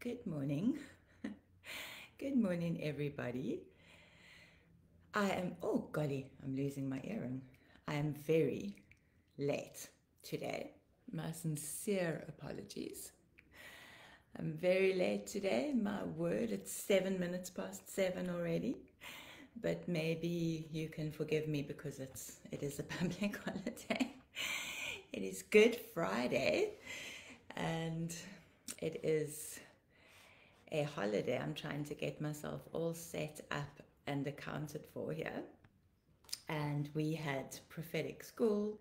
Good morning. Good morning, everybody. I am, oh golly, I'm losing my earring. I am very late today. My sincere apologies. I'm very late today. My word, it's seven minutes past seven already. But maybe you can forgive me because it's it is a public holiday. It is Good Friday and it is a holiday. I'm trying to get myself all set up and accounted for here. And we had prophetic school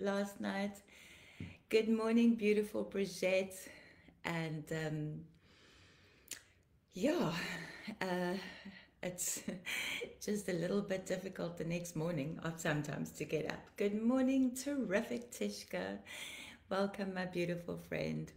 last night. Good morning, beautiful Brigitte. And um, yeah, uh, it's just a little bit difficult the next morning or sometimes to get up. Good morning, terrific Tishka. Welcome, my beautiful friend.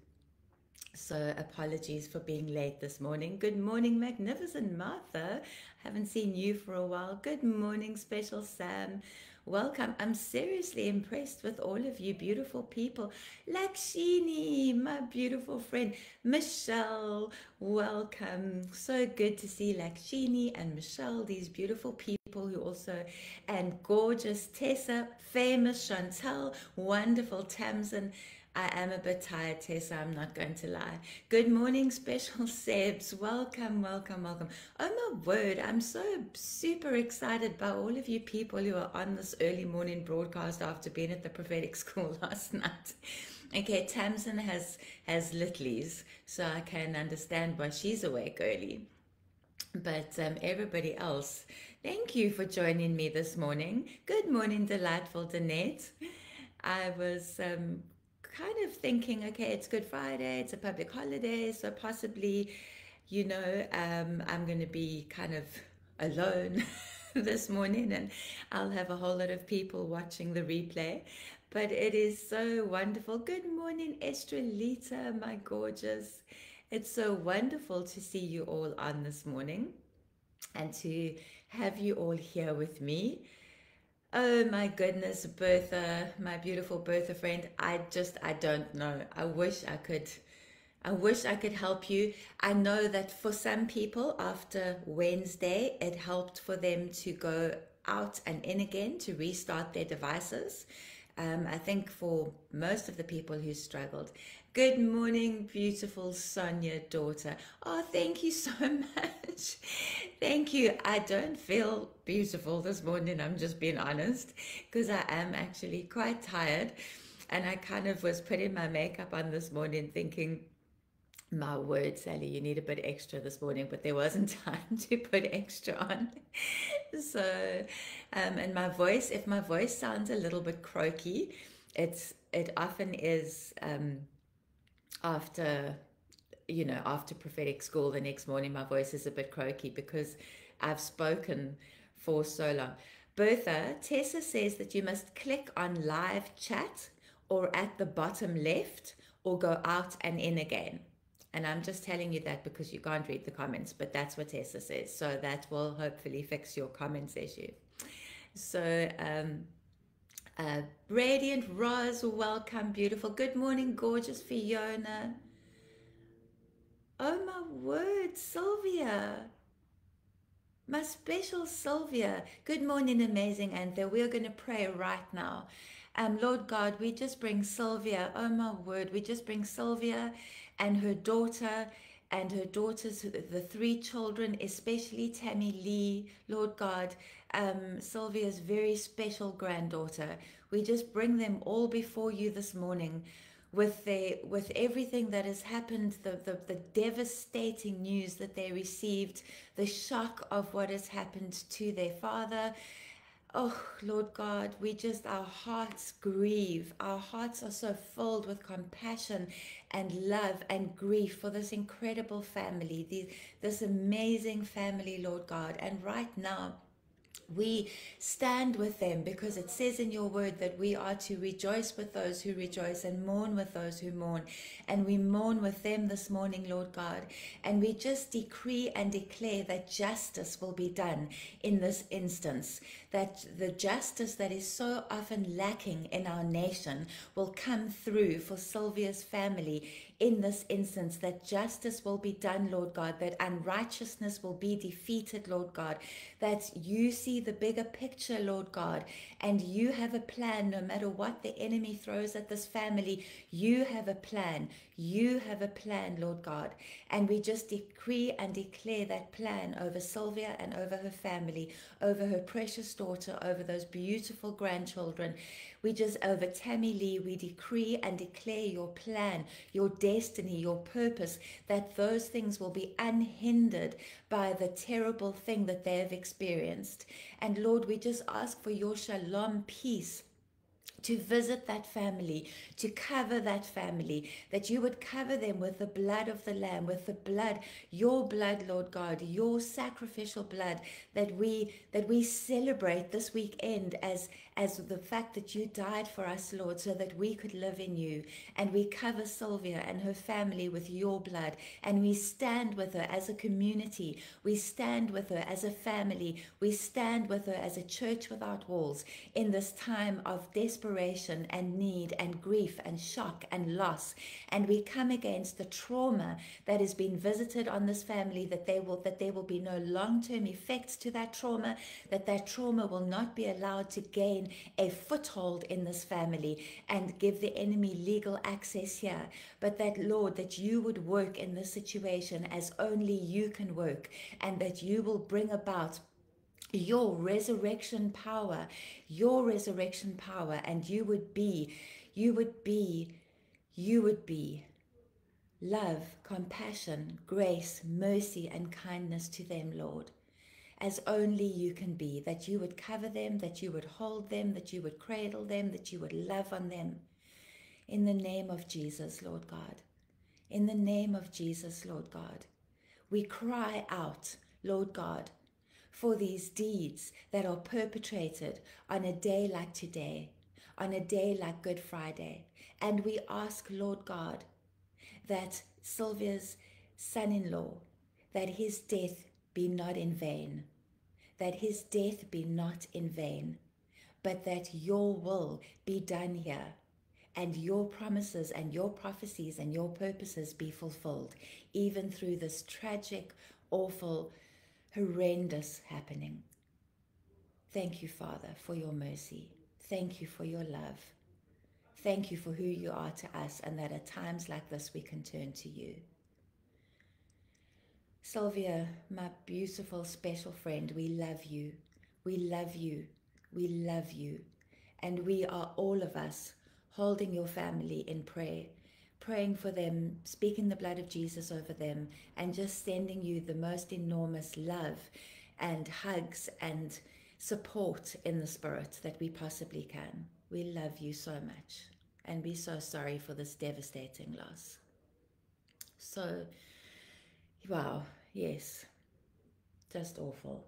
So apologies for being late this morning. Good morning, magnificent Martha. Haven't seen you for a while. Good morning, special Sam. Welcome. I'm seriously impressed with all of you beautiful people. Lakshini, my beautiful friend. Michelle, welcome. So good to see Lakshini and Michelle, these beautiful people who also, and gorgeous Tessa, famous Chantal, wonderful Tamsin. I am a bit tired, Tessa, I'm not going to lie. Good morning, special Sebs. Welcome, welcome, welcome. Oh my word, I'm so super excited by all of you people who are on this early morning broadcast after being at the prophetic school last night. Okay, Tamsin has has littlies, so I can understand why she's awake early. But um, everybody else, thank you for joining me this morning. Good morning, delightful Danette. I was um, kind of thinking, okay, it's Good Friday, it's a public holiday, so possibly, you know, um, I'm going to be kind of alone this morning and I'll have a whole lot of people watching the replay. But it is so wonderful. Good morning, Estrelita, my gorgeous. It's so wonderful to see you all on this morning and to have you all here with me. Oh my goodness, Bertha, my beautiful Bertha friend. I just, I don't know. I wish I could, I wish I could help you. I know that for some people after Wednesday, it helped for them to go out and in again to restart their devices. Um, I think for most of the people who struggled. Good morning, beautiful Sonia daughter. Oh, thank you so much. thank you. I don't feel beautiful this morning, I'm just being honest, because I am actually quite tired. And I kind of was putting my makeup on this morning thinking, my word, Sally, you need a bit extra this morning, but there wasn't time to put extra on. so, um, and my voice, if my voice sounds a little bit croaky, it's it often is um, after you know after prophetic school the next morning my voice is a bit croaky because i've spoken for so long. Bertha tessa says that you must click on live chat or at the bottom left or go out and in again. And i'm just telling you that because you can't read the comments but that's what tessa says. So that will hopefully fix your comments issue. So um uh, Radiant Rose, welcome, beautiful. Good morning, gorgeous Fiona. Oh my word, Sylvia. My special Sylvia. Good morning, amazing Anthea. We're going to pray right now. Um, Lord God, we just bring Sylvia, oh my word, we just bring Sylvia and her daughter and her daughters, the three children, especially Tammy Lee, Lord God, um, Sylvia's very special granddaughter. We just bring them all before you this morning with their with everything that has happened the, the the devastating news that they received the shock of what has happened to their father oh lord god we just our hearts grieve. Our hearts are so filled with compassion and love and grief for this incredible family this, this amazing family lord god. And right now we stand with them because it says in your word that we are to rejoice with those who rejoice and mourn with those who mourn. And we mourn with them this morning, Lord God. And we just decree and declare that justice will be done in this instance, that the justice that is so often lacking in our nation will come through for Sylvia's family in this instance, that justice will be done, Lord God, that unrighteousness will be defeated, Lord God, that you see the bigger picture, Lord God, and you have a plan no matter what the enemy throws at this family. You have a plan. You have a plan, Lord God. And we just decree and declare that plan over Sylvia and over her family, over her precious daughter, over those beautiful grandchildren. We just, over Tammy Lee, we decree and declare your plan, your destiny, your purpose, that those things will be unhindered by the terrible thing that they have experienced. And Lord, we just ask for your shalom peace to visit that family, to cover that family, that you would cover them with the blood of the Lamb, with the blood, your blood, Lord God, your sacrificial blood, that we that we celebrate this weekend as as the fact that you died for us, Lord, so that we could live in you. And we cover Sylvia and her family with your blood, and we stand with her as a community. We stand with her as a family. We stand with her as a church without walls in this time of desperation and need and grief and shock and loss. And we come against the trauma that has been visited on this family, that they will that there will be no long-term effects to that trauma, that that trauma will not be allowed to gain a foothold in this family and give the enemy legal access here. But that, Lord, that you would work in this situation as only you can work, and that you will bring about your resurrection power, your resurrection power, and you would be, you would be, you would be love, compassion, grace, mercy, and kindness to them, Lord as only you can be, that you would cover them, that you would hold them, that you would cradle them, that you would love on them. In the name of Jesus, Lord God. In the name of Jesus, Lord God. We cry out, Lord God, for these deeds that are perpetrated on a day like today, on a day like Good Friday. And we ask, Lord God, that Sylvia's son in law, that his death be not in vain, that his death be not in vain, but that your will be done here, and your promises and your prophecies and your purposes be fulfilled, even through this tragic, awful, horrendous happening. Thank you, Father, for your mercy. Thank you for your love. Thank you for who you are to us, and that at times like this we can turn to you. Sylvia, my beautiful special friend, we love you. We love you. We love you. And we are all of us holding your family in prayer, praying for them, speaking the blood of Jesus over them, and just sending you the most enormous love and hugs and support in the spirit that we possibly can. We love you so much. And we're so sorry for this devastating loss. So, Wow, yes. Just awful.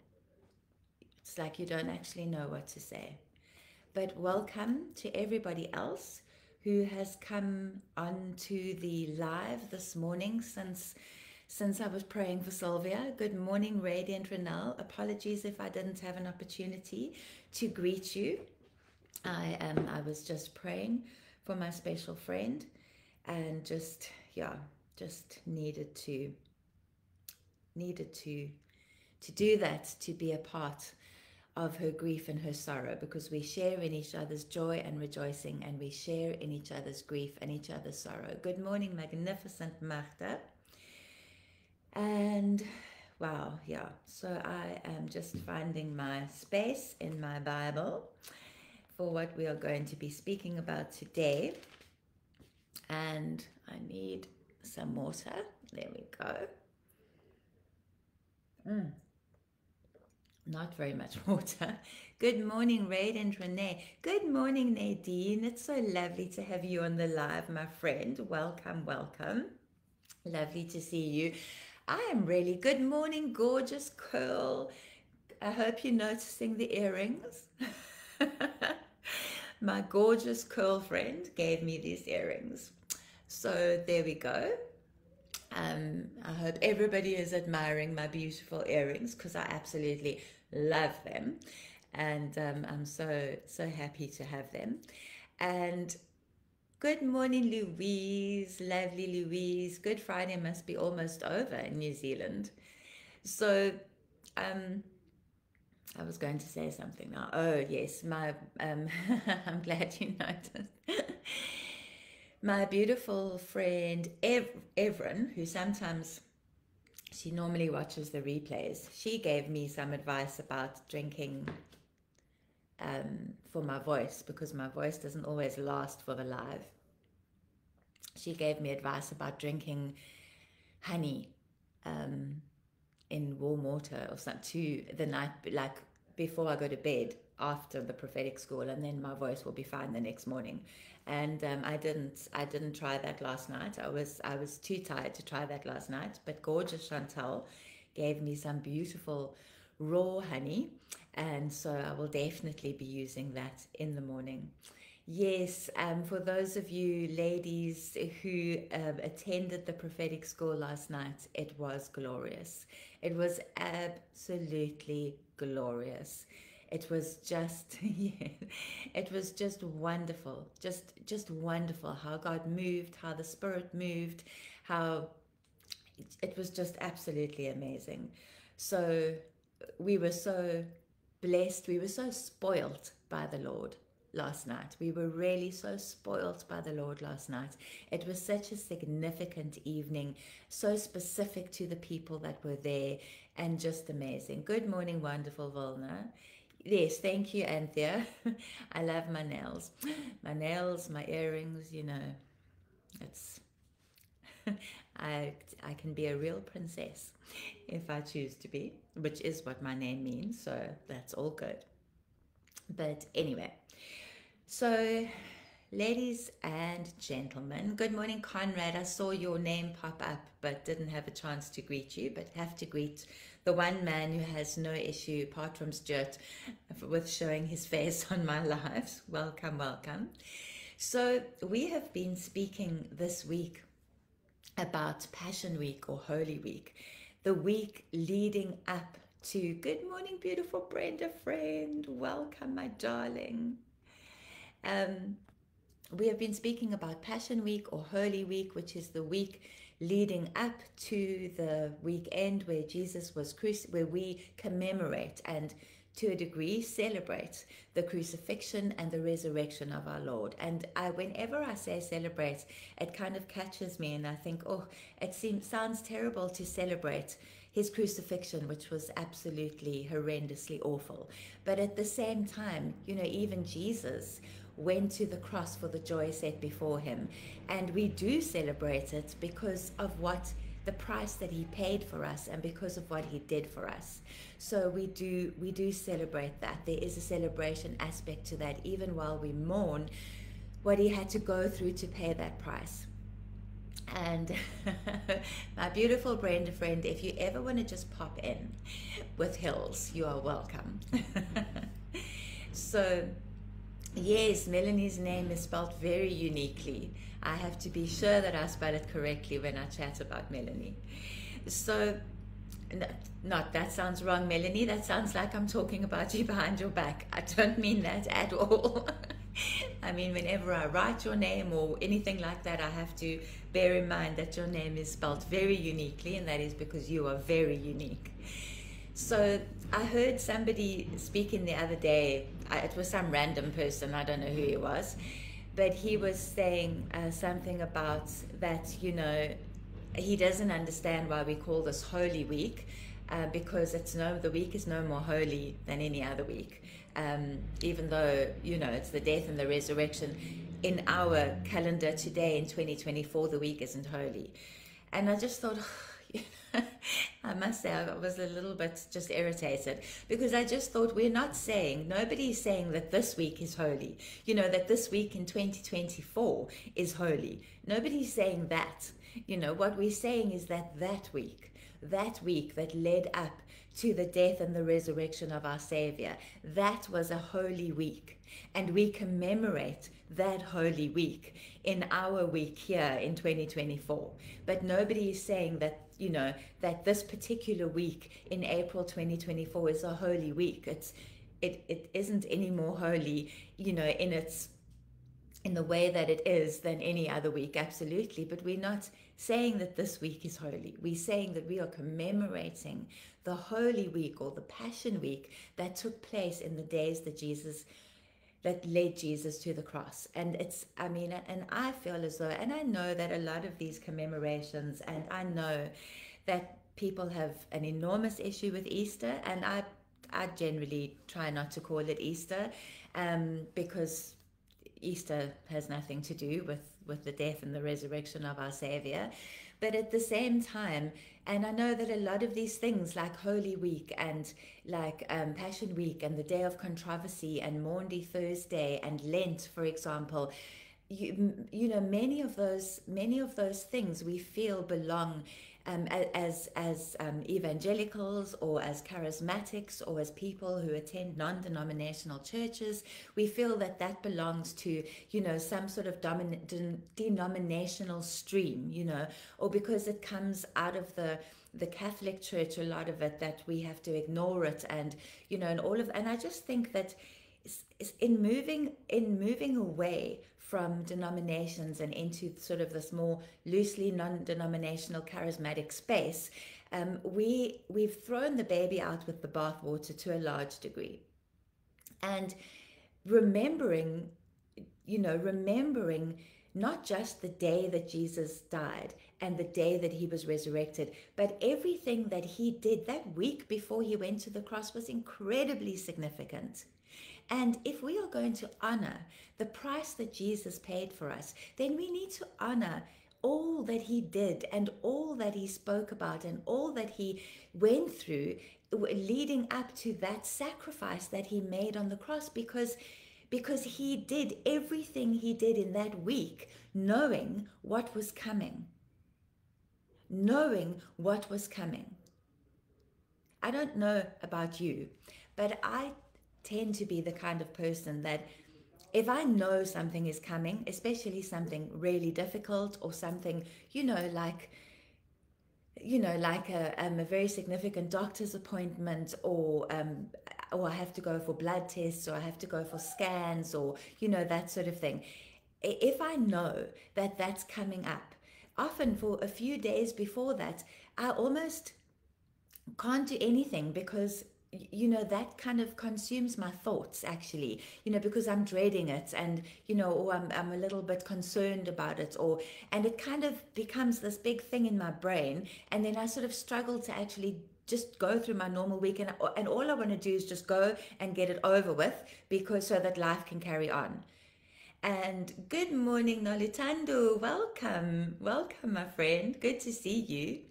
It's like you don't actually know what to say. But welcome to everybody else who has come onto the live this morning since since I was praying for Sylvia. Good morning, Radiant Renee. Apologies if I didn't have an opportunity to greet you. I um I was just praying for my special friend and just yeah, just needed to needed to to do that to be a part of her grief and her sorrow because we share in each other's joy and rejoicing and we share in each other's grief and each other's sorrow. Good morning, magnificent Marta. And wow, yeah, so I am just finding my space in my Bible for what we are going to be speaking about today. And I need some water. There we go. Mm. Not very much water. Good morning, Radiant Renee. Good morning, Nadine. It's so lovely to have you on the live, my friend. Welcome, welcome. Lovely to see you. I am really good morning, gorgeous curl. I hope you're noticing the earrings. my gorgeous curl friend gave me these earrings. So there we go. Um, I hope everybody is admiring my beautiful earrings because I absolutely love them. And um, I'm so, so happy to have them. And Good morning, Louise. Lovely Louise. Good Friday must be almost over in New Zealand. So, um, I was going to say something now. Oh, yes, my um, I'm glad you noticed. My beautiful friend Ev- Evren, who sometimes she normally watches the replays, she gave me some advice about drinking um, for my voice because my voice doesn't always last for the live. She gave me advice about drinking honey um, in warm water or something to the night, like before I go to bed after the prophetic school, and then my voice will be fine the next morning. And um, I didn't, I didn't try that last night. I was, I was too tired to try that last night. But gorgeous Chantal gave me some beautiful raw honey and so I will definitely be using that in the morning. Yes, um, for those of you ladies who um, attended the prophetic school last night, it was glorious. It was absolutely glorious. It was just, yeah, it was just wonderful, just just wonderful how God moved, how the Spirit moved, how it, was just absolutely amazing. So we were so blessed. We were so spoilt by the Lord last night. We were really so spoilt by the Lord last night. It was such a significant evening, so specific to the people that were there, and just amazing. Good morning, wonderful Volna. Yes, thank you, Anthea. I love my nails. My nails, my earrings, you know. It's I I can be a real princess if I choose to be, which is what my name means, so that's all good. But anyway, so ladies and gentlemen, good morning, Conrad. I saw your name pop up, but didn't have a chance to greet you, but have to greet the one man who has no issue, apart from Stuart, with showing his face on my lives. Welcome, welcome. So, we have been speaking this week about Passion Week or Holy Week, the week leading up to Good Morning, beautiful Brenda friend. Welcome, my darling. Um, we have been speaking about Passion Week or Holy Week, which is the week leading up to the weekend where Jesus was crucified, where we commemorate and to a degree celebrate the crucifixion and the resurrection of our Lord. And I, whenever I say celebrate, it kind of catches me, and I think, oh, it seems sounds terrible to celebrate his crucifixion, which was absolutely horrendously awful. But at the same time, you know, even Jesus went to the cross for the joy set before him, and we do celebrate it because of what the price that he paid for us and because of what he did for us. So we do we do celebrate that. There is a celebration aspect to that even while we mourn what he had to go through to pay that price. And my beautiful Brenda friend, if you ever want to just pop in with Hills, you are welcome. so, yes, Melanie's name is spelled very uniquely. I have to be sure that I spell it correctly when I chat about Melanie. So, not that sounds wrong, Melanie. That sounds like I'm talking about you behind your back. I don't mean that at all. I mean, whenever I write your name or anything like that, I have to bear in mind that your name is spelled very uniquely, and that is because you are very unique. So I heard somebody speaking the other day. It was some random person. I don't know who he was but he was saying uh, something about that, you know, he doesn't understand why we call this Holy Week. Uh, because it's no the week is no more holy than any other week um, even though you know it's the death and the resurrection in our calendar today in 2024 the week isn't holy and i just thought I must say, I was a little bit just irritated because I just thought we're not saying, nobody's saying that this week is holy, you know, that this week in 2024 is holy. Nobody's saying that. You know, what we're saying is that that week, that week that led up to the death and the resurrection of our Savior, that was a holy week. And we commemorate that holy week in our week here in 2024. But nobody is saying that, you know, that this particular week in April 2024 is a holy week. It's it, it isn't any more holy, you know, in its in the way that it is than any other week, absolutely. But we're not saying that this week is holy. We're saying that we are commemorating the Holy Week or the Passion Week that took place in the days that Jesus that led Jesus to the cross. And it's, I mean, and I feel as though, and I know that a lot of these commemorations, and I know that people have an enormous issue with Easter, and I, I generally try not to call it Easter, um, because Easter has nothing to do with with the death and the resurrection of our Savior. But at the same time, and I know that a lot of these things, like Holy Week and like um, Passion Week and the Day of Controversy and Maundy Thursday and Lent, for example, you, you know, many of those many of those things we feel belong um, as as um, evangelicals or as charismatics or as people who attend non-denominational churches, we feel that that belongs to you know some sort of domin- de- denominational stream, you know, or because it comes out of the the Catholic Church, a lot of it that we have to ignore it, and you know, and all of, and I just think that in moving in moving away from denominations and into sort of this more loosely non-denominational charismatic space, um, we we've thrown the baby out with the bathwater to a large degree, and remembering, you know, remembering not just the day that Jesus died and the day that he was resurrected, but everything that he did that week before he went to the cross was incredibly significant. And if we are going to honor the price that Jesus paid for us, then we need to honor all that he did and all that he spoke about and all that he went through leading up to that sacrifice that he made on the cross because because he did everything he did in that week knowing what was coming. Knowing what was coming. I don't know about you but i tend to be the kind of person that if I know something is coming, especially something really difficult or something, you know, like, you know, like a, um, a very significant doctor's appointment or, um, or I have to go for blood tests or I have to go for scans or, you know, that sort of thing. If I know that that's coming up, often for a few days before that, I almost can't do anything because you know that kind of consumes my thoughts actually. You know because i'm dreading it and you know or I'm, I'm a little bit concerned about it or and it kind of becomes this big thing in my brain. And then i sort of struggle to actually just go through my normal week and, and all i want to do is just go and get it over with because so that life can carry on. And good morning nolitando. Welcome. Welcome my friend. Good to see you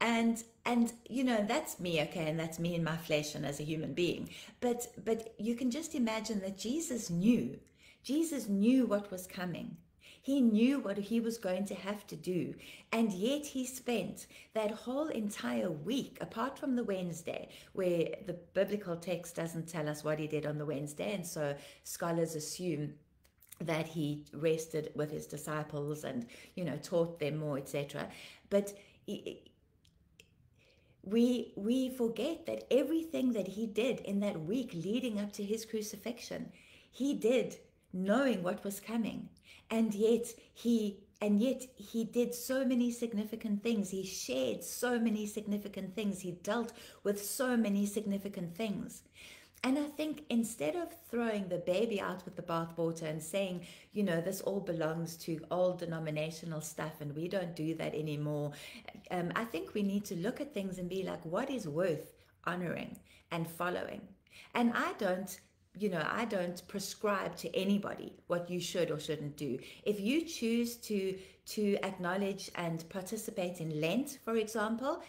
and and you know that's me okay and that's me in my flesh and as a human being but but you can just imagine that jesus knew jesus knew what was coming he knew what he was going to have to do. And yet he spent that whole entire week, apart from the Wednesday, where the biblical text doesn't tell us what he did on the Wednesday. And so scholars assume that he rested with his disciples and, you know, taught them more, etc. But we we forget that everything that he did in that week leading up to his crucifixion he did knowing what was coming. And yet he and yet he did so many significant things. He shared so many significant things. He dealt with so many significant things and I think instead of throwing the baby out with the bathwater and saying, you know, this all belongs to old denominational stuff and we don't do that anymore, um, I think we need to look at things and be like, what is worth honoring and following? And I don't you know i don't prescribe to anybody what you should or shouldn't do if you choose to to acknowledge and participate in lent for example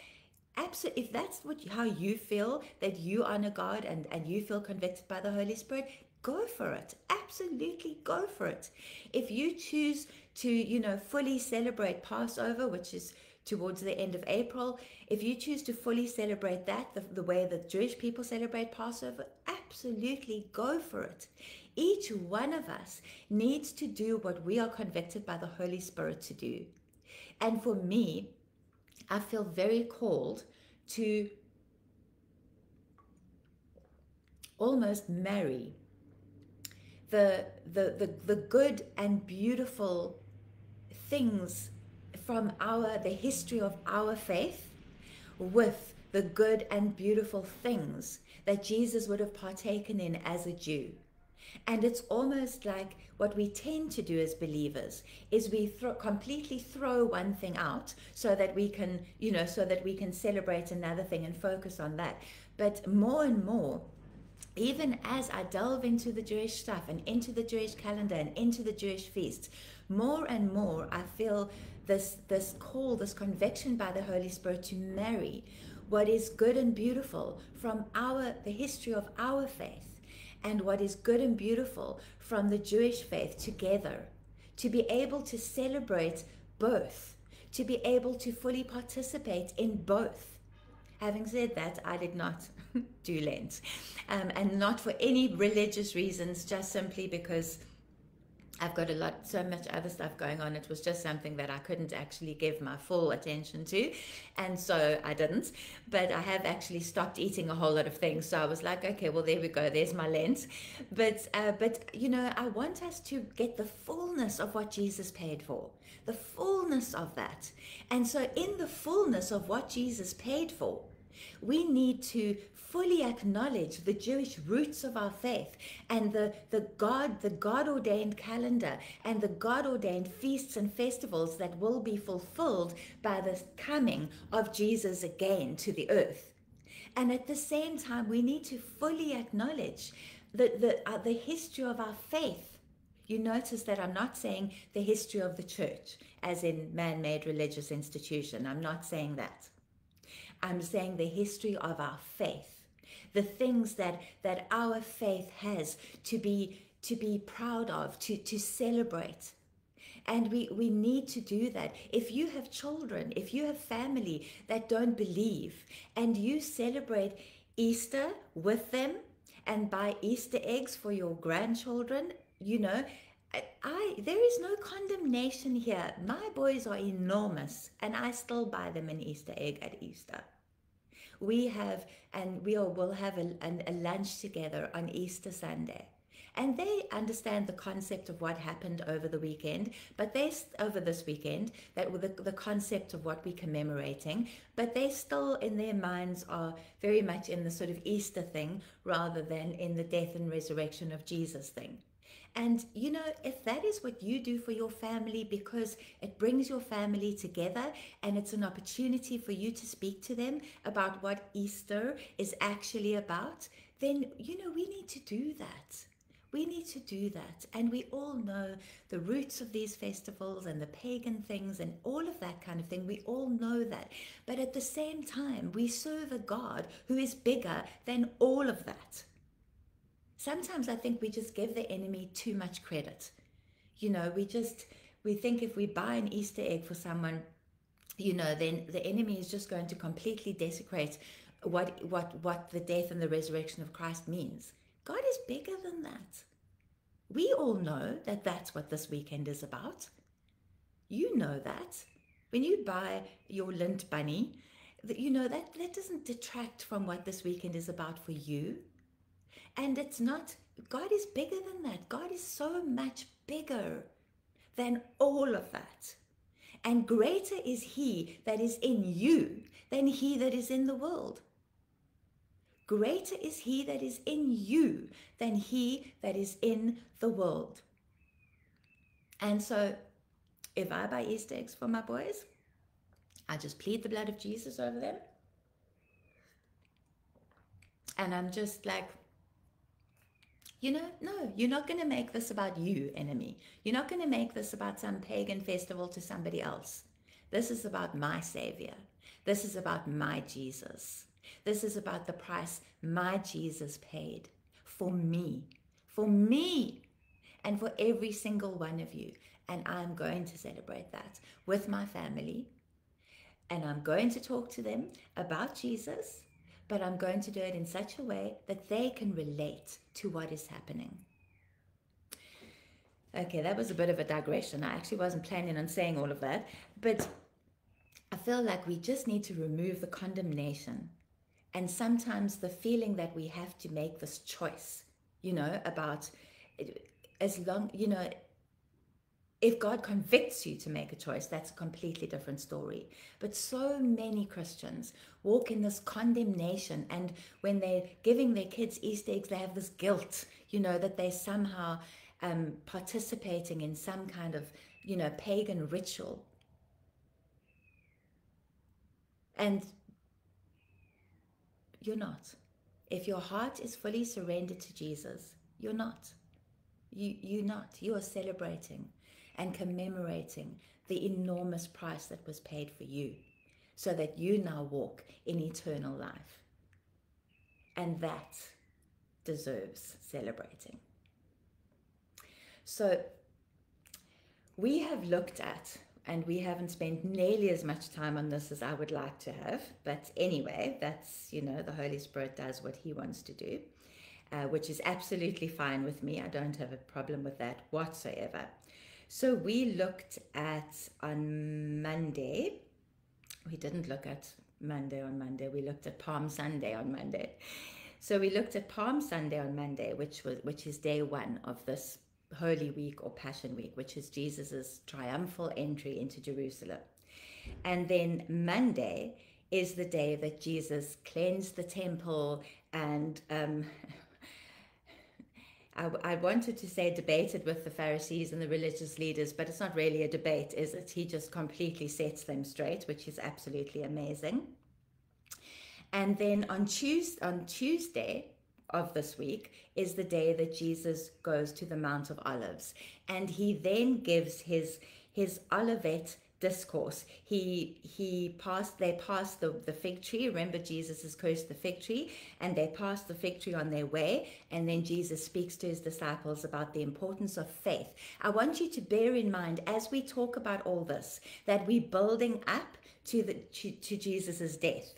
absolutely if that's what how you feel that you honor god and and you feel convicted by the holy spirit go for it. Absolutely go for it. If you choose to you know fully celebrate passover which is towards the end of april if you choose to fully celebrate that the, the way that jewish people celebrate passover absolutely go for it. Each one of us needs to do what we are convicted by the holy spirit to do. And for me I feel very called to almost marry the, the, the, the good and beautiful things from our the history of our faith with the good and beautiful things that Jesus would have partaken in as a Jew. And it's almost like what we tend to do as believers is we throw, completely throw one thing out so that we can, you know, so that we can celebrate another thing and focus on that. But more and more, even as I delve into the Jewish stuff and into the Jewish calendar and into the Jewish feasts, more and more I feel this this call, this conviction by the Holy Spirit to marry what is good and beautiful from our the history of our faith and what is good and beautiful from the Jewish faith together. To be able to celebrate both to be able to fully participate in both. Having said that i did not do lent. Um, and not for any religious reasons just simply because I've got a lot, so much other stuff going on. It was just something that I couldn't actually give my full attention to. And so I didn't. But I have actually stopped eating a whole lot of things. So I was like, okay, well, there we go. There's my Lent. But, uh, but you know, I want us to get the fullness of what Jesus paid for, the fullness of that. And so, in the fullness of what Jesus paid for, we need to fully acknowledge the Jewish roots of our faith and the, the God, the God ordained calendar and the God ordained feasts and festivals that will be fulfilled by the coming of Jesus again to the earth. And at the same time, we need to fully acknowledge the, the, uh, the history of our faith. You notice that I'm not saying the history of the church, as in man made religious institution. I'm not saying that. I'm saying the history of our faith the things that that our faith has to be to be proud of, to to celebrate. And we, we need to do that. If you have children, if you have family that don't believe, and you celebrate Easter with them and buy Easter eggs for your grandchildren, you know, I there is no condemnation here. My boys are enormous, and I still buy them an Easter egg at Easter we have and we all will have a, a, lunch together on Easter Sunday. And they understand the concept of what happened over the weekend but they over this weekend that the, the concept of what we're commemorating but they still in their minds are very much in the sort of easter thing rather than in the death and resurrection of jesus thing and you know, if that is what you do for your family because it brings your family together and it's an opportunity for you to speak to them about what Easter is actually about, then you know, we need to do that. We need to do that. And we all know the roots of these festivals and the pagan things and all of that kind of thing. We all know that. But at the same time, we serve a God who is bigger than all of that sometimes I think we just give the enemy too much credit. You know, we just we think if we buy an Easter egg for someone, you know, then the enemy is just going to completely desecrate what what what the death and the resurrection of Christ means. God is bigger than that. We all know that that's what this weekend is about. You know that. When you buy your Lindt bunny, that you know that that doesn't detract from what this weekend is about for you. And it's not, God is bigger than that. God is so much bigger than all of that. And greater is He that is in you than He that is in the world. Greater is He that is in you than He that is in the world. And so, if I buy Easter eggs for my boys, I just plead the blood of Jesus over them. And I'm just like, you know, no, you're not going to make this about you, enemy. You're not going to make this about some pagan festival to somebody else. This is about my Savior. This is about my Jesus. This is about the price my Jesus paid for me, for me, and for every single one of you. And I'm going to celebrate that with my family. And I'm going to talk to them about Jesus but I'm going to do it in such a way that they can relate to what is happening. Okay, that was a bit of a digression. I actually wasn't planning on saying all of that, but I feel like we just need to remove the condemnation and sometimes the feeling that we have to make this choice, you know, about as long, you know, if God convicts you to make a choice, that's a completely different story. But so many Christians walk in this condemnation, and when they're giving their kids Easter eggs, they have this guilt, you know, that they're somehow um, participating in some kind of, you know, pagan ritual. And you're not. If your heart is fully surrendered to Jesus, you're not. You, you're not. You are celebrating and commemorating the enormous price that was paid for you so that you now walk in eternal life. And that deserves celebrating. So, we have looked at, and we haven't spent nearly as much time on this as I would like to have, but anyway, that's, you know, the Holy Spirit does what He wants to do, uh, which is absolutely fine with me. I don't have a problem with that whatsoever. So we looked at on Monday, we didn't look at Monday on Monday, we looked at Palm Sunday on Monday. So we looked at Palm Sunday on Monday, which was which is day one of this Holy Week or Passion Week, which is Jesus's triumphal entry into Jerusalem. And then Monday is the day that Jesus cleansed the temple and um, I, I, wanted to say debated with the Pharisees and the religious leaders, but it's not really a debate, is it? He just completely sets them straight, which is absolutely amazing. And then on Tuesday, on Tuesday of this week is the day that Jesus goes to the Mount of Olives, and he then gives his his Olivet discourse. He he passed they passed the, the fig tree. Remember Jesus has cursed the fig tree and they passed the fig tree on their way. And then Jesus speaks to his disciples about the importance of faith. I want you to bear in mind as we talk about all this that we're building up to the to, to Jesus's death.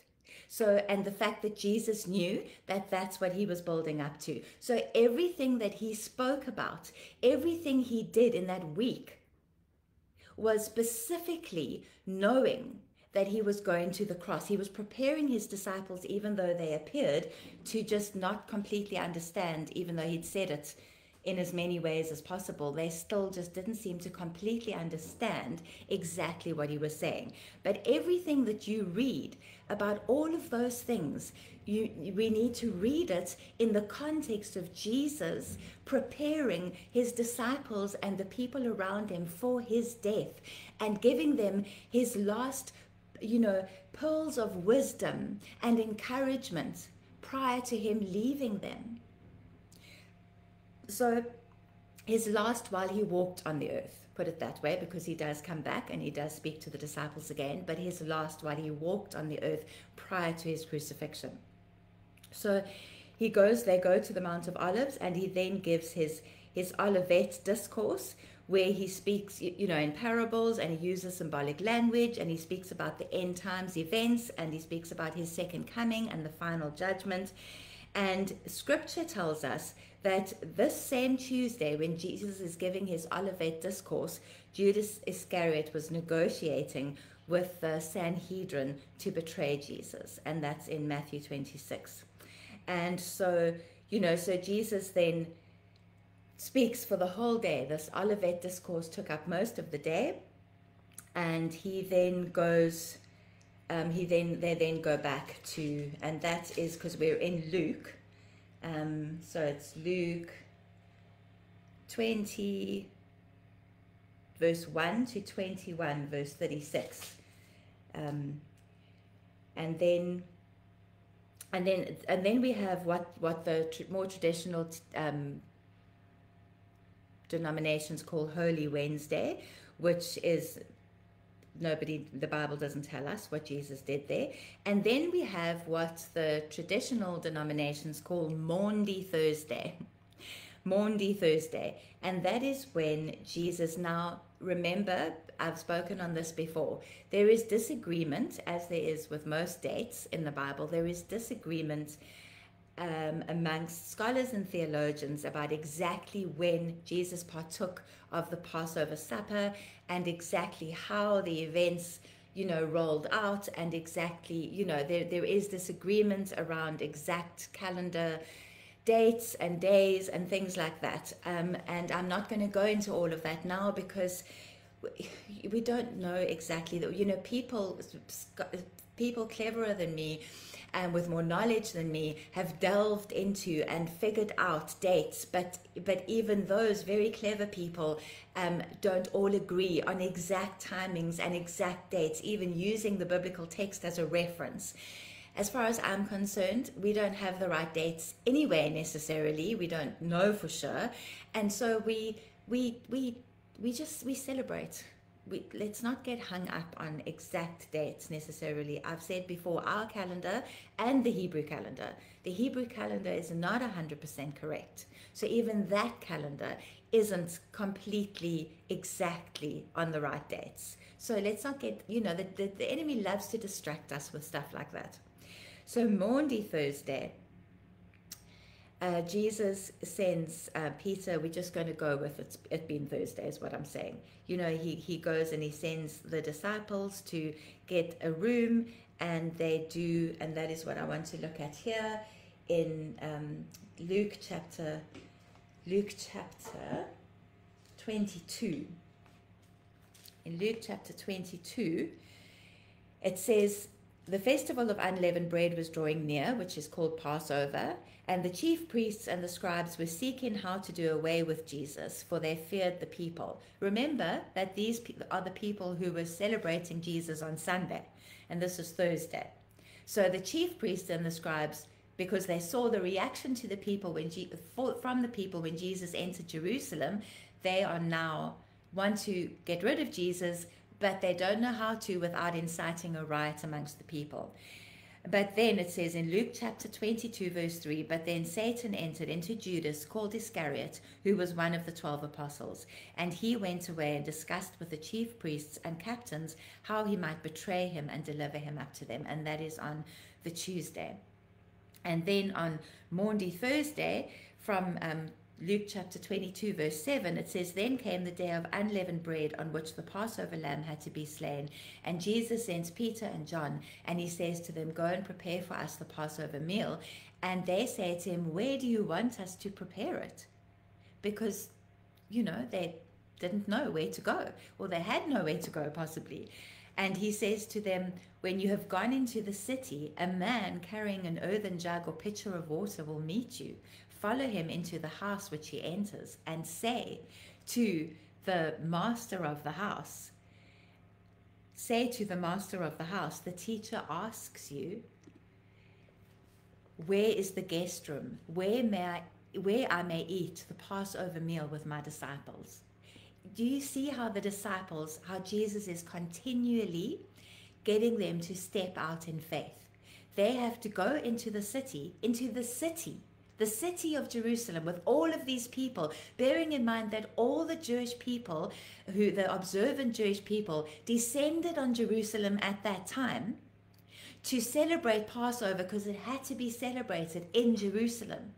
So, and the fact that Jesus knew that that's what he was building up to. So, everything that he spoke about, everything he did in that week was specifically knowing that he was going to the cross. He was preparing his disciples, even though they appeared to just not completely understand, even though he'd said it in as many ways as possible, they still just didn't seem to completely understand exactly what he was saying. But everything that you read about all of those things, you, we need to read it in the context of Jesus preparing his disciples and the people around him for his death and giving them his last, you know, pearls of wisdom and encouragement prior to him leaving them. So, his last while he walked on the earth, put it that way, because he does come back and he does speak to the disciples again, but his last while he walked on the earth prior to his crucifixion. So he goes, they go to the Mount of Olives, and he then gives his his Olivet discourse, where he speaks, you know, in parables and he uses symbolic language and he speaks about the end times events and he speaks about his second coming and the final judgment. And scripture tells us that this same Tuesday, when Jesus is giving his Olivet discourse, Judas Iscariot was negotiating with the Sanhedrin to betray Jesus. And that's in Matthew 26. And so, you know, so Jesus then speaks for the whole day. This Olivet discourse took up most of the day. And he then goes, um, he then they then go back to, and that is because we're in Luke, um, so it's Luke 20, verse 1 to 21, verse 36. Um, and then and then and then we have what what the tr- more traditional um, denominations call Holy Wednesday, which is nobody the bible doesn't tell us what jesus did there. And then we have what the traditional denominations call maundy thursday. Maundy thursday. And that is when jesus now remember i've spoken on this before there is disagreement as there is with most dates in the bible there is disagreement um, amongst scholars and theologians about exactly when Jesus partook of the Passover supper and exactly how the events you know rolled out and exactly you know there, there is disagreement around exact calendar dates and days and things like that. Um, and I'm not going to go into all of that now because we, we don't know exactly that. You know, people people cleverer than me and with more knowledge than me have delved into and figured out dates. But but even those very clever people um, don't all agree on exact timings and exact dates even using the biblical text as a reference. As far as I'm concerned, we don't have the right dates anyway necessarily. We don't know for sure, and so we we we we just we celebrate we, let's not get hung up on exact dates necessarily. I've said before, our calendar and the Hebrew calendar. The Hebrew calendar is not 100% correct. So even that calendar isn't completely exactly on the right dates. So let's not get, you know, the, the, the enemy loves to distract us with stuff like that. So Maundy Thursday uh, Jesus sends uh, Peter, we're just going to go with it's, it being Thursday, is what I'm saying. You know, he, he goes and he sends the disciples to get a room, and they do, and that is what I want to look at here in um, Luke chapter, Luke chapter 22. In Luke chapter 22, it says, The festival of unleavened bread was drawing near, which is called Passover and the chief priests and the scribes were seeking how to do away with Jesus, for they feared the people. Remember that these are the people who were celebrating Jesus on Sunday, and this is Thursday. So the chief priests and the scribes, because they saw the reaction to the people when from the people when Jesus entered Jerusalem, they are now want to get rid of Jesus, but they don't know how to without inciting a riot amongst the people. But then it says in Luke chapter 22, verse 3 But then Satan entered into Judas, called Iscariot, who was one of the twelve apostles. And he went away and discussed with the chief priests and captains how he might betray him and deliver him up to them. And that is on the Tuesday. And then on Maundy Thursday, from um, Luke chapter 22, verse 7, it says, Then came the day of unleavened bread on which the Passover lamb had to be slain. And Jesus sends Peter and John, and he says to them, Go and prepare for us the Passover meal. And they say to him, Where do you want us to prepare it? Because, you know, they didn't know where to go, or they had nowhere to go, possibly. And he says to them, When you have gone into the city, a man carrying an earthen jug or pitcher of water will meet you follow him into the house which he enters and say to the master of the house, say to the master of the house, the teacher asks you, where is the guest room? Where may I, where I may eat the Passover meal with my disciples? Do you see how the disciples, how Jesus is continually getting them to step out in faith? They have to go into the city, into the city the city of Jerusalem with all of these people, bearing in mind that all the Jewish people, who the observant Jewish people, descended on Jerusalem at that time to celebrate Passover because it had to be celebrated in Jerusalem.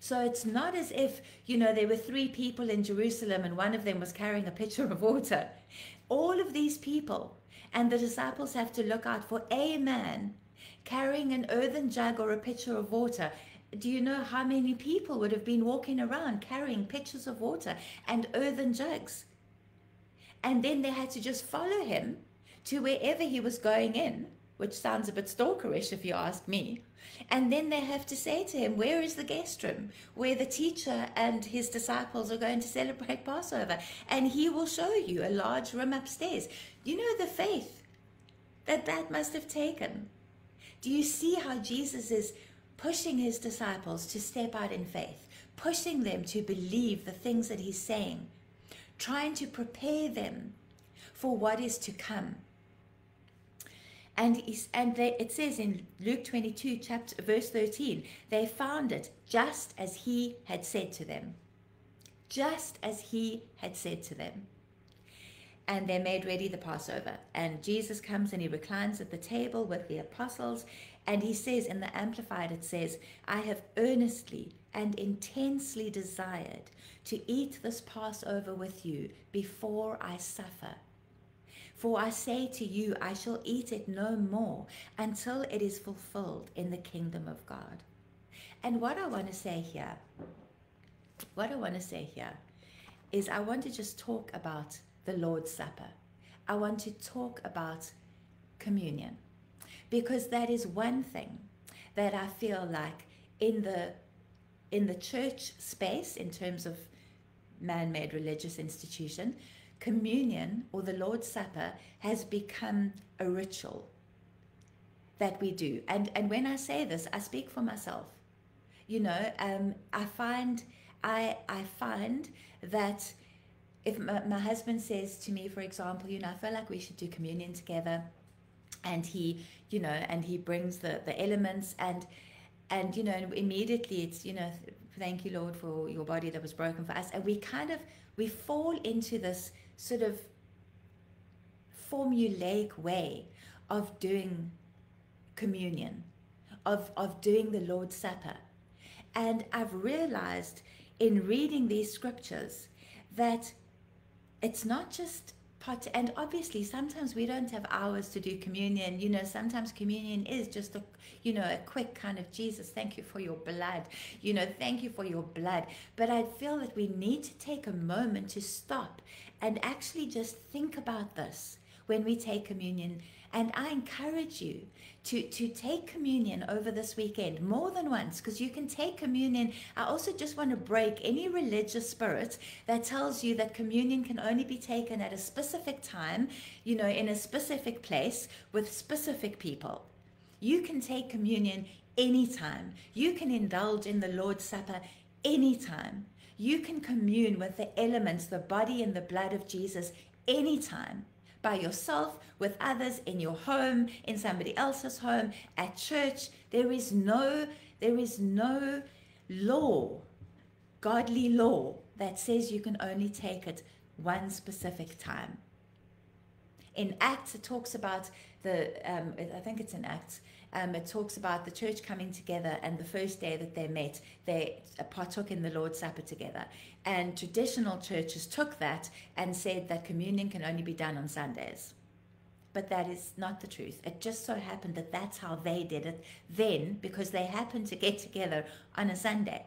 So it's not as if, you know, there were three people in Jerusalem and one of them was carrying a pitcher of water. All of these people, and the disciples have to look out for a man carrying an earthen jug or a pitcher of water do you know how many people would have been walking around carrying pitchers of water and earthen jugs? And then they had to just follow him to wherever he was going in, which sounds a bit stalkerish if you ask me. And then they have to say to him, Where is the guest room where the teacher and his disciples are going to celebrate Passover? And he will show you a large room upstairs. You know the faith that that must have taken. Do you see how Jesus is pushing his disciples to step out in faith, pushing them to believe the things that he's saying, trying to prepare them for what is to come. And, and they, it says in Luke 22, chapter, verse 13, they found it just as he had said to them. Just as he had said to them. And they made ready the Passover. And Jesus comes and he reclines at the table with the apostles and he says in the Amplified, it says, I have earnestly and intensely desired to eat this Passover with you before I suffer. For I say to you, I shall eat it no more until it is fulfilled in the kingdom of God. And what I want to say here, what I want to say here is I want to just talk about the Lord's Supper. I want to talk about communion because that is one thing that I feel like in the in the church space in terms of man-made religious institution communion or the Lord's Supper has become a ritual that we do. And and when I say this, I speak for myself. You know, um, I find I I find that if my, my husband says to me, for example, you know, I feel like we should do communion together, and he, you know, and he brings the the elements and and you know immediately it's you know thank you lord for your body that was broken for us and we kind of we fall into this sort of formulaic way of doing communion, of, of doing the Lord's Supper. And I've realized in reading these scriptures that it's not just part, and obviously sometimes we don't have hours to do communion. You know, sometimes communion is just a, you know, a quick kind of Jesus, thank you for your blood. You know, thank you for your blood. But I feel that we need to take a moment to stop and actually just think about this when we take communion. And I encourage you to, to take communion over this weekend more than once because you can take communion. I also just want to break any religious spirit that tells you that communion can only be taken at a specific time, you know, in a specific place with specific people. You can take communion anytime. You can indulge in the Lord's Supper anytime. You can commune with the elements, the body and the blood of Jesus anytime by yourself, with others, in your home, in somebody else's home, at church. There is no, there is no law, godly law, that says you can only take it one specific time. In Acts, it talks about the, um, I think it's in Acts, um, it talks about the church coming together and the first day that they met, they partook in the Lord's Supper together. And traditional churches took that and said that communion can only be done on Sundays. But that is not the truth. It just so happened that that's how they did it then because they happened to get together on a Sunday.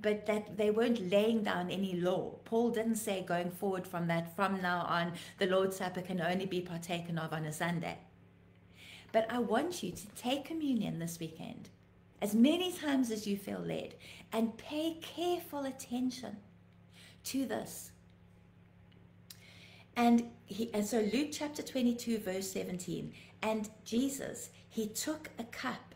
But that they weren't laying down any law. Paul didn't say going forward from that, from now on, the Lord's Supper can only be partaken of on a Sunday. But I want you to take communion this weekend as many times as you feel led and pay careful attention to this. And, he, and so Luke chapter 22, verse 17, and Jesus, he took a cup.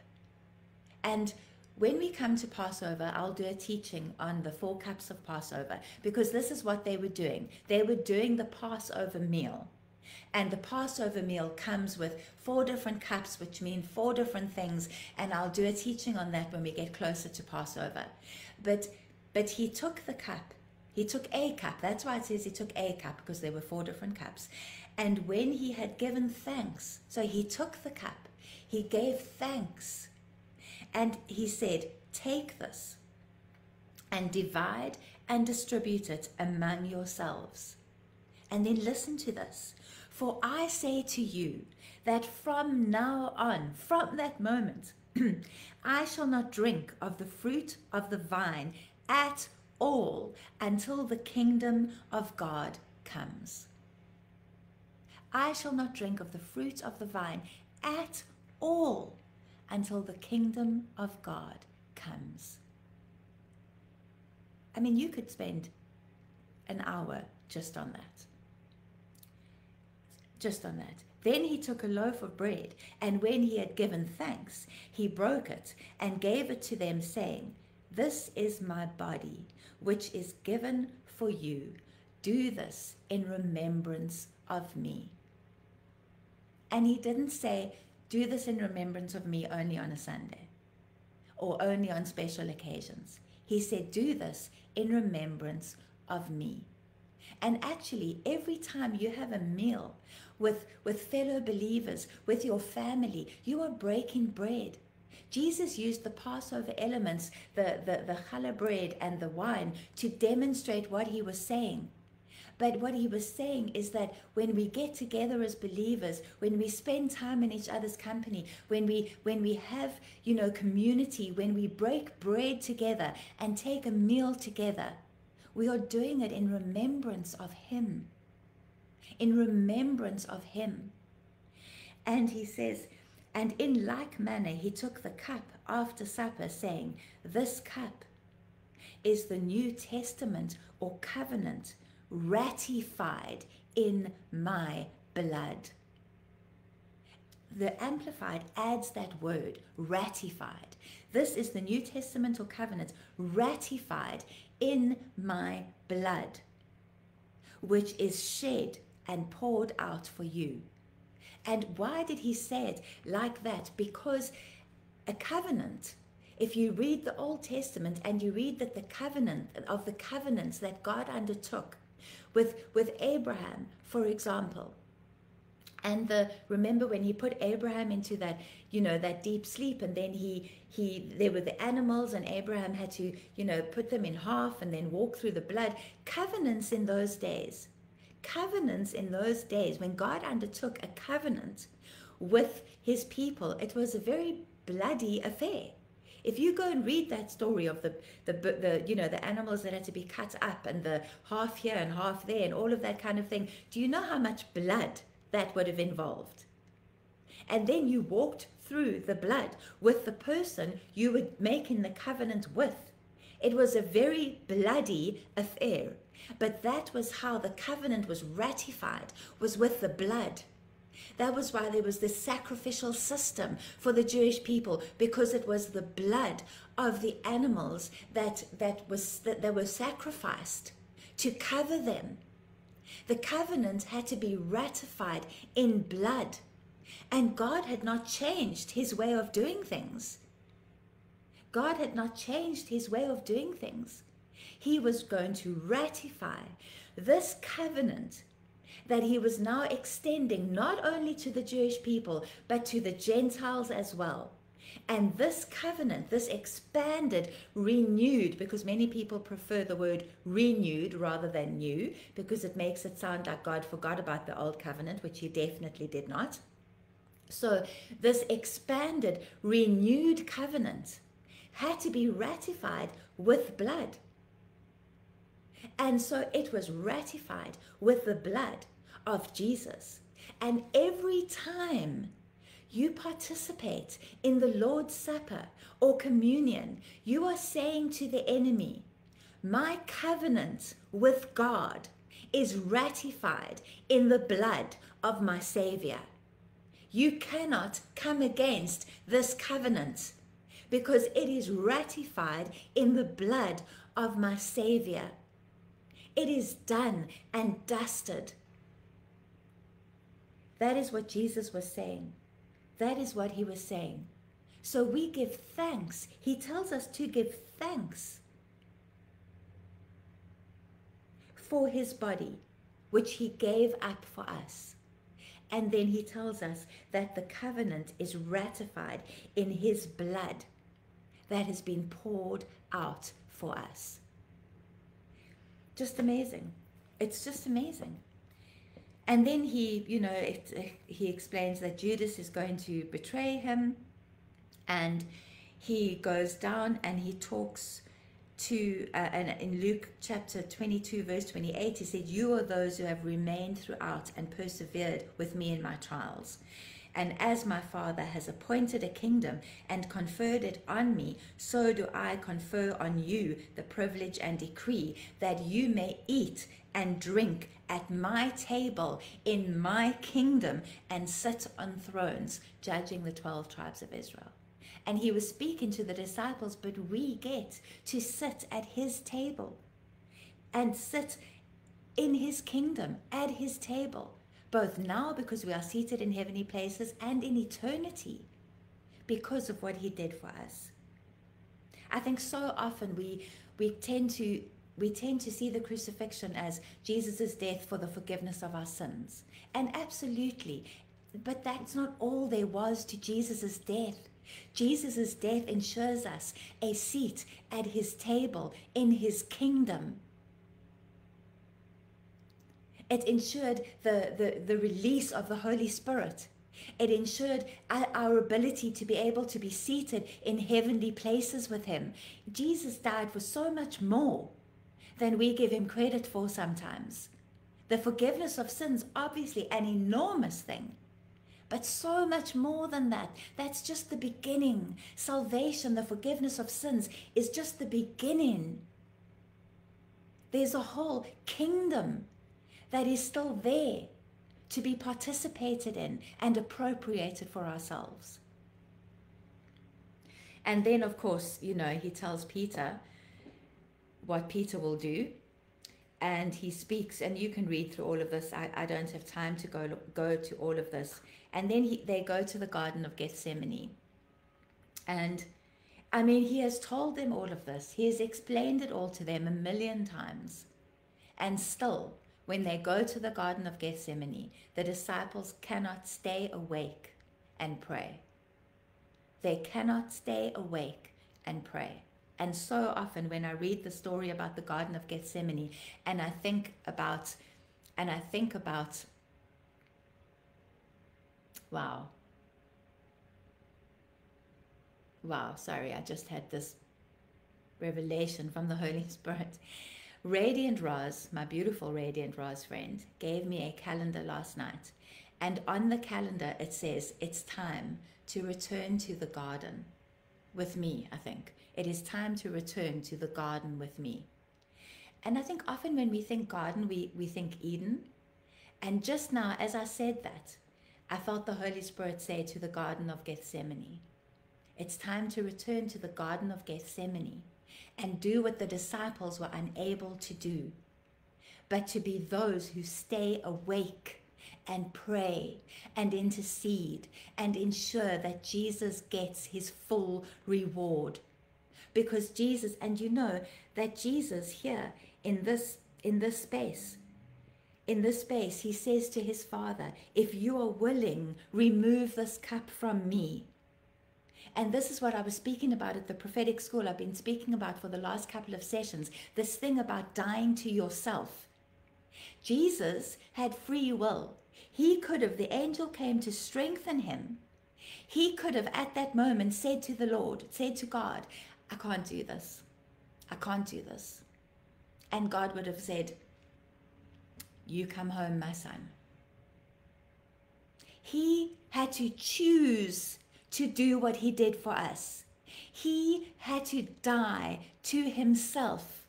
And when we come to Passover, I'll do a teaching on the four cups of Passover because this is what they were doing. They were doing the Passover meal. And the Passover meal comes with four different cups, which mean four different things. And I'll do a teaching on that when we get closer to Passover. But but he took the cup. He took a cup. That's why it says he took a cup, because there were four different cups. And when he had given thanks, so he took the cup, he gave thanks. And he said, Take this and divide and distribute it among yourselves. And then listen to this. For I say to you that from now on, from that moment, I shall not drink of the fruit of the vine at all until the kingdom of God comes. I shall not drink of the fruit of the vine at all until the kingdom of God comes. I mean, you could spend an hour just on that just on that. Then he took a loaf of bread, and when he had given thanks, he broke it and gave it to them, saying, This is my body, which is given for you. Do this in remembrance of me. And he didn't say, Do this in remembrance of me only on a Sunday or only on special occasions. He said, Do this in remembrance of me. And actually, every time you have a meal with, with fellow believers, with your family. You are breaking bread. Jesus used the Passover elements, the, the, the challah bread and the wine, to demonstrate what he was saying. But what he was saying is that when we get together as believers, when we spend time in each other's company, when we when we have, you know, community, when we break bread together and take a meal together, we are doing it in remembrance of him. In remembrance of him. And he says, and in like manner he took the cup after supper, saying, This cup is the New Testament or covenant ratified in my blood. The Amplified adds that word, ratified. This is the New Testament or covenant ratified in my blood, which is shed and poured out for you. And why did he say it like that? Because a covenant, if you read the Old Testament and you read that the covenant of the covenants that God undertook with, with Abraham, for example, and the remember when he put Abraham into that you know that deep sleep and then he he there were the animals and Abraham had to you know put them in half and then walk through the blood covenants in those days covenants in those days, when God undertook a covenant with his people, it was a very bloody affair. If you go and read that story of the, the, the, you know, the animals that had to be cut up and the half here and half there and all of that kind of thing, do you know how much blood that would have involved? And then you walked through the blood with the person you were making the covenant with. It was a very bloody affair. But that was how the covenant was ratified, was with the blood. That was why there was this sacrificial system for the Jewish people because it was the blood of the animals that that was that, they were sacrificed to cover them. The covenant had to be ratified in blood. And God had not changed his way of doing things. God had not changed his way of doing things he was going to ratify this covenant that he was now extending not only to the Jewish people, but to the Gentiles as well. And this covenant, this expanded, renewed, because many people prefer the word renewed rather than new, because it makes it sound like God forgot about the old covenant, which he definitely did not. So, this expanded, renewed covenant had to be ratified with blood. And so it was ratified with the blood of Jesus. And every time you participate in the Lord's Supper or communion, you are saying to the enemy, My covenant with God is ratified in the blood of my Savior. You cannot come against this covenant because it is ratified in the blood of my Savior. It is done and dusted. That is what Jesus was saying. That is what he was saying. So we give thanks. He tells us to give thanks for his body, which he gave up for us. And then he tells us that the covenant is ratified in his blood that has been poured out for us just amazing. It's just amazing. And then he, you know, it, he explains that Judas is going to betray him, and he goes down and he talks to, uh, and in Luke chapter 22, verse 28, he said, You are those who have remained throughout and persevered with me in my trials. And as my Father has appointed a kingdom and conferred it on me, so do I confer on you the privilege and decree that you may eat and drink at my table in my kingdom and sit on thrones, judging the 12 tribes of Israel. And he was speaking to the disciples, but we get to sit at his table and sit in his kingdom at his table both now because we are seated in heavenly places and in eternity because of what he did for us. I think so often we we tend to we tend to see the crucifixion as Jesus' death for the forgiveness of our sins. And absolutely, but that's not all there was to Jesus' death. Jesus' death ensures us a seat at his table in his kingdom. It ensured the, the, the release of the Holy Spirit. It ensured our ability to be able to be seated in heavenly places with Him. Jesus died for so much more than we give Him credit for sometimes. The forgiveness of sins, obviously, an enormous thing. But so much more than that. That's just the beginning. Salvation, the forgiveness of sins, is just the beginning. There's a whole kingdom that is still there to be participated in and appropriated for ourselves. And then, of course, you know, he tells Peter what Peter will do. And he speaks, and you can read through all of this. I, I don't have time to go, go to all of this. And then he, they go to the Garden of Gethsemane. And I mean, he has told them all of this, he has explained it all to them a million times. And still, when they go to the Garden of Gethsemane, the disciples cannot stay awake and pray. They cannot stay awake and pray. And so often, when I read the story about the Garden of Gethsemane, and I think about, and I think about, wow, wow, sorry, I just had this revelation from the Holy Spirit. Radiant Roz, my beautiful Radiant Roz friend, gave me a calendar last night. And on the calendar, it says, It's time to return to the garden with me, I think. It is time to return to the garden with me. And I think often when we think garden, we, we think Eden. And just now, as I said that, I felt the Holy Spirit say to the Garden of Gethsemane, It's time to return to the Garden of Gethsemane and do what the disciples were unable to do, but to be those who stay awake and pray and intercede and ensure that Jesus gets his full reward. Because Jesus, and you know that Jesus here in this in this space, in this space, he says to his father, If you are willing, remove this cup from me. And this is what I was speaking about at the prophetic school. I've been speaking about for the last couple of sessions this thing about dying to yourself. Jesus had free will. He could have, the angel came to strengthen him. He could have, at that moment, said to the Lord, said to God, I can't do this. I can't do this. And God would have said, You come home, my son. He had to choose to do what he did for us. He had to die to himself,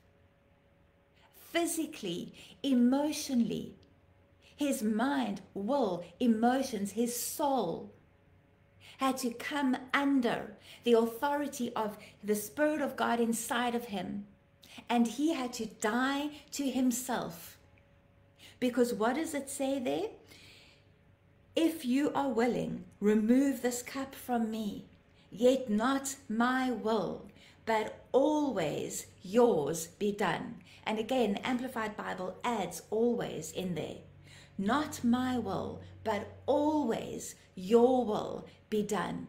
physically, emotionally, his mind, will, emotions, his soul had to come under the authority of the Spirit of God inside of him. And he had to die to himself. Because what does it say there? If you are willing, remove this cup from me, yet not my will, but always yours be done. And again, the Amplified Bible adds always in there. Not my will, but always your will be done.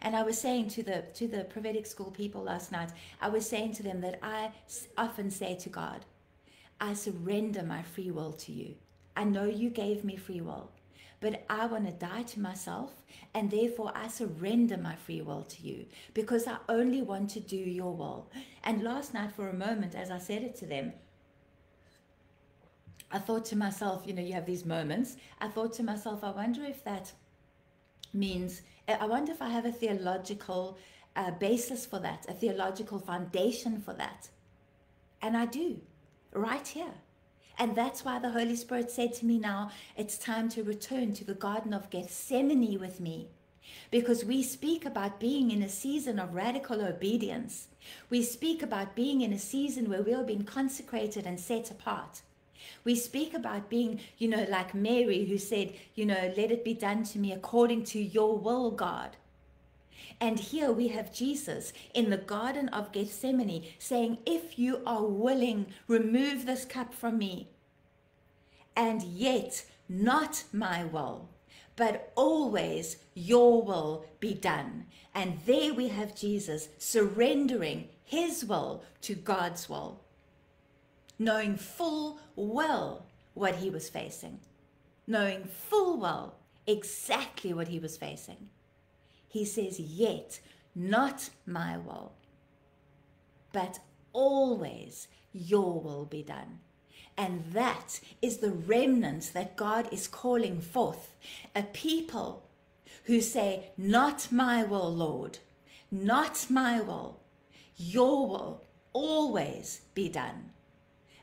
And I was saying to the to the prophetic school people last night, I was saying to them that I often say to God, I surrender my free will to you. I know you gave me free will but I want to die to myself, and therefore I surrender my free will to you because I only want to do your will. And last night, for a moment, as I said it to them, I thought to myself, you know, you have these moments. I thought to myself, I wonder if that means, I wonder if I have a theological uh, basis for that, a theological foundation for that. And I do, right here. And that's why the Holy Spirit said to me now, it's time to return to the Garden of Gethsemane with me. Because we speak about being in a season of radical obedience. We speak about being in a season where we're being consecrated and set apart. We speak about being, you know, like Mary who said, you know, let it be done to me according to your will, God. And here we have Jesus in the Garden of Gethsemane saying, If you are willing, remove this cup from me. And yet, not my will, but always your will be done. And there we have Jesus surrendering his will to God's will, knowing full well what he was facing, knowing full well exactly what he was facing. He says, Yet not my will, but always your will be done. And that is the remnant that God is calling forth a people who say, Not my will, Lord, not my will, your will always be done.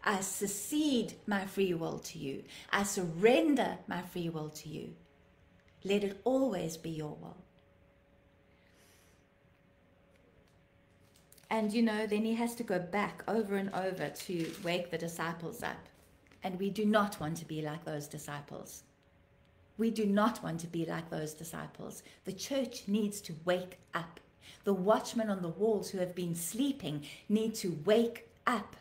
I secede my free will to you. I surrender my free will to you. Let it always be your will. And you know, then he has to go back over and over to wake the disciples up. And we do not want to be like those disciples. We do not want to be like those disciples. The church needs to wake up. The watchmen on the walls who have been sleeping need to wake up.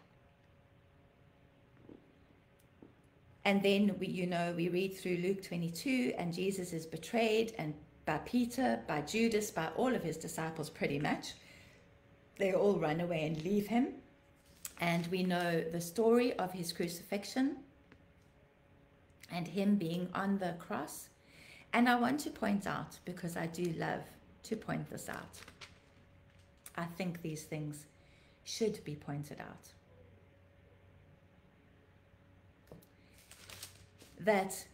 And then we, you know, we read through Luke 22, and Jesus is betrayed and by Peter, by Judas, by all of his disciples, pretty much. They all run away and leave him. And we know the story of his crucifixion and him being on the cross. And I want to point out, because I do love to point this out, I think these things should be pointed out. That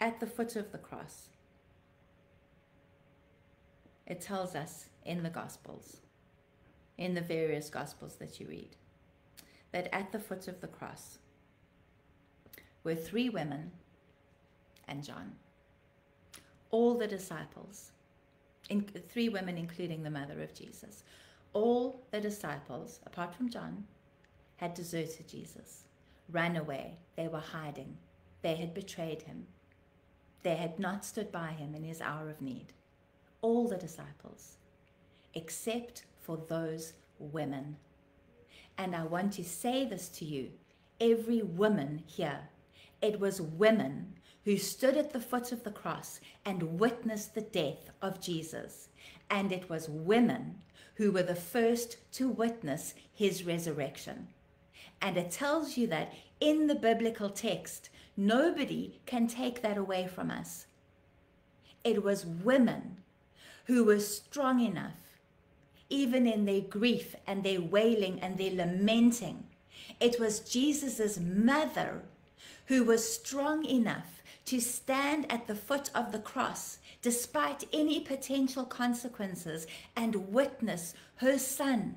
at the foot of the cross, it tells us in the Gospels, in the various Gospels that you read, that at the foot of the cross were three women and John. All the disciples, in, three women, including the mother of Jesus, all the disciples, apart from John, had deserted Jesus, ran away. They were hiding. They had betrayed him. They had not stood by him in his hour of need. All the disciples, except for those women. And I want to say this to you every woman here. It was women who stood at the foot of the cross and witnessed the death of Jesus. And it was women who were the first to witness his resurrection. And it tells you that in the biblical text, nobody can take that away from us. It was women who were strong enough, even in their grief and their wailing and their lamenting. It was Jesus' mother who was strong enough to stand at the foot of the cross despite any potential consequences and witness her son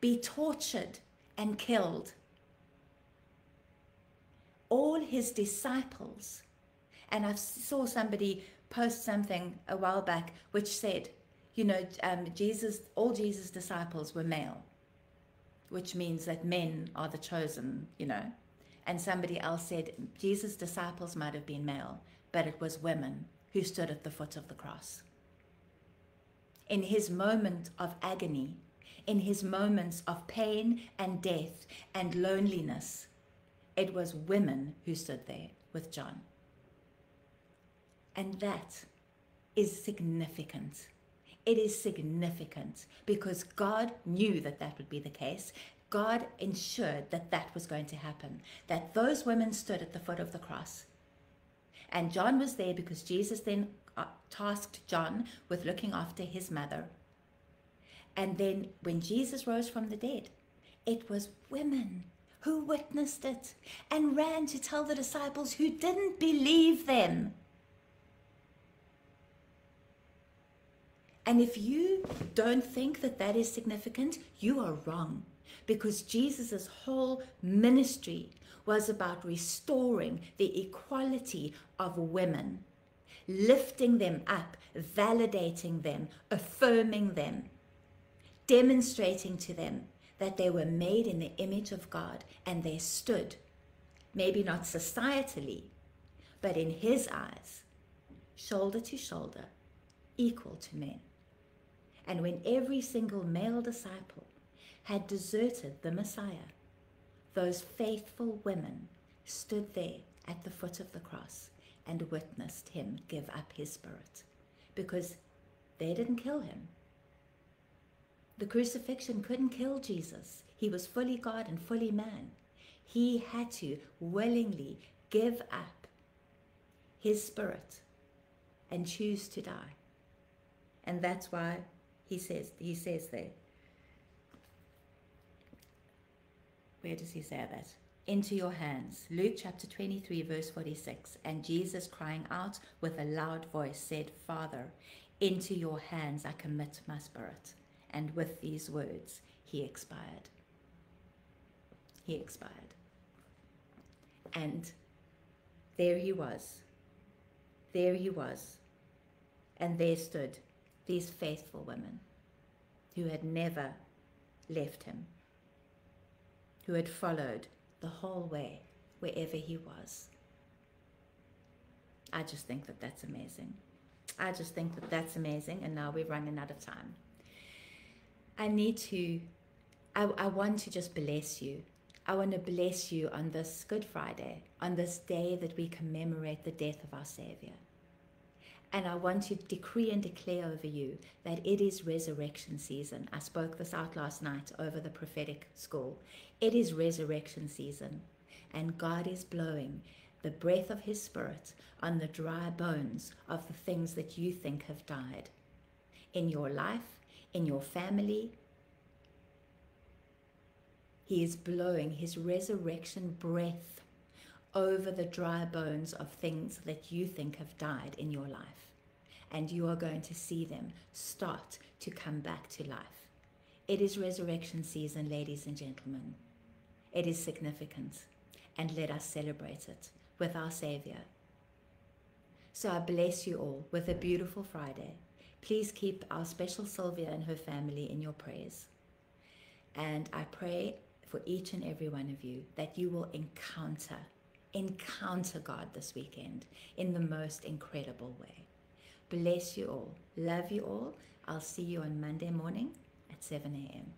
be tortured and killed all his disciples. And I saw somebody post something a while back which said, you know, um, Jesus, all Jesus' disciples were male, which means that men are the chosen, you know. And somebody else said Jesus' disciples might have been male, but it was women who stood at the foot of the cross. In his moment of agony, in his moments of pain and death and loneliness, it was women who stood there with John. And that is significant. It is significant because God knew that that would be the case. God ensured that that was going to happen, that those women stood at the foot of the cross. And John was there because Jesus then uh, tasked John with looking after his mother. And then when Jesus rose from the dead, it was women who witnessed it and ran to tell the disciples who didn't believe them. And if you don't think that that is significant, you are wrong because Jesus' whole ministry was about restoring the equality of women, lifting them up, validating them, affirming them, demonstrating to them that they were made in the image of God and they stood, maybe not societally, but in His eyes, shoulder to shoulder, equal to men. And when every single male disciple had deserted the Messiah, those faithful women stood there at the foot of the cross and witnessed him give up his spirit because they didn't kill him. The crucifixion couldn't kill Jesus. He was fully God and fully man. He had to willingly give up his spirit and choose to die. And that's why he says he says there. Where does he say that? Into your hands. Luke chapter 23, verse 46. And Jesus, crying out with a loud voice, said, Father, into your hands I commit my spirit. And with these words, he expired. He expired. And there he was. There he was. And there stood these faithful women who had never left him, who had followed the whole way wherever he was. I just think that that's amazing. I just think that that's amazing. And now we're running out of time. I need to, I, I want to just bless you. I want to bless you on this Good Friday, on this day that we commemorate the death of our Savior. And I want to decree and declare over you that it is resurrection season. I spoke this out last night over the prophetic school. It is resurrection season, and God is blowing the breath of His Spirit on the dry bones of the things that you think have died in your life, in your family. He is blowing His resurrection breath over the dry bones of things that you think have died in your life. And you are going to see them start to come back to life. It is resurrection season, ladies and gentlemen. It is significant, and let us celebrate it with our Savior. So I bless you all with a beautiful Friday. Please keep our special Sylvia and her family in your prayers. And I pray for each and every one of you that you will encounter encounter God this weekend in the most incredible way. Bless you all. Love you all. I'll see you on Monday morning at 7 a.m.